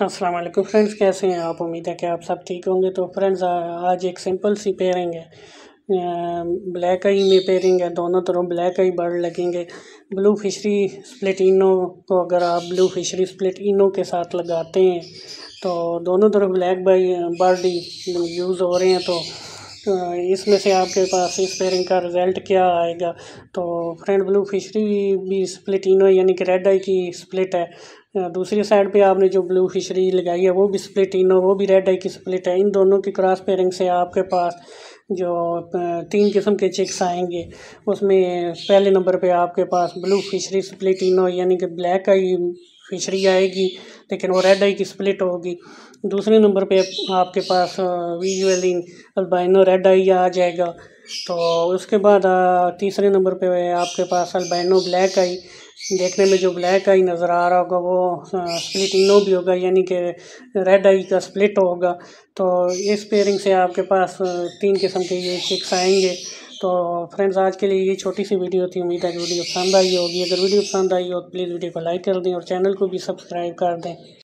السلام علیکم فرینڈز، کیسے ہیں آپ؟ امید ہے کہ آپ سب ٹھیک ہوں گے۔ تو فرینڈز، آج ایک سمپل سی پیرنگ ہے۔ بلیک آئی میں پیرنگ ہے۔ دونوں طرف بلیک آئی برڈ لگیں گے۔ بلو فشری سپلٹینو کو اگر آپ بلو فشری سپلٹینو کے ساتھ لگاتے ہیں، تو دونوں طرف بلیک بائی برڈ یوز ہو رہے ہیں۔ تو اس میں سے آپ کے پاس اس پیرنگ کا رزلٹ کیا آئے گا؟ تو فرینڈ بلو فشری بھی سپلٹینو یعنی کہ ریڈ آئی کی سپلٹ ہے۔ دوسری سائڈ پہ آپ نے جو بلو فشری لگائی ہے، وہ بھی سپلٹینو وہ بھی ریڈ آئی کی سپلٹ ہے۔ ان دونوں کی کراس پیرنگ سے آپ کے پاس جو تین قسم کے چکس آئیں گے۔ اس میں پہلے نمبر پہ آپ کے پاس بلو فشری سپلٹینو یعنی کہ بلیک آئی فشری آئے گی لیکن وہ ریڈ آئی کی سپلٹ ہوگی دوسرے نمبر پہ آپ کے پاس ویژولی البائنو ریڈ آئی آ جائے گا تو اس کے بعد تیسرے نمبر پہ آپ کے پاس البائنو بلیک آئی دیکھنے میں جو بلیک آئی نظر آ رہا ہوگا وہ سپلٹینو بھی ہوگا یعنی کہ ریڈ آئی کا سپلٹ ہوگا تو اس پیئرنگ سے آپ کے پاس تین قسم کے یہ چکس آئیں گے تو فرینڈز، آج کے لیے یہ چھوٹی سی ویڈیو تھی۔ امید ہے کہ ویڈیو پسند آئی ہوگی۔ اگر ویڈیو پسند آئی ہو تو پلیز ویڈیو کو لائک کر دیں اور چینل کو بھی سبسکرائب کر دیں۔